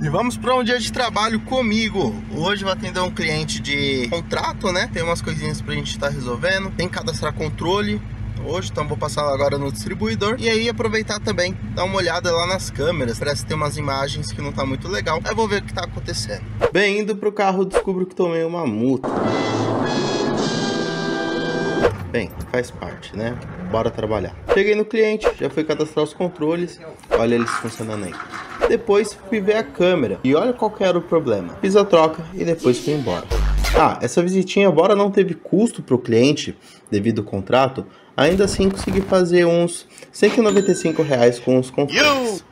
E vamos para um dia de trabalho comigo. Hoje vou atender um cliente de contrato, né? Tem umas coisinhas pra gente estar tá resolvendo. Tem que cadastrar controle hoje, então vou passar agora no distribuidor e aí aproveitar também, dar uma olhada lá nas câmeras, parece ter umas imagens que não tá muito legal, aí vou ver o que tá acontecendo. Bem, indo pro carro, descubro que tomei uma multa. Bem, faz parte, né? Bora trabalhar. Cheguei no cliente, já fui cadastrar os controles, olha eles funcionando aí. Depois fui ver a câmera e olha qual era o problema. Fiz a troca e depois fui embora. Ah, essa visitinha, embora não teve custo para o cliente devido ao contrato, ainda assim consegui fazer uns 195 reais com os controles.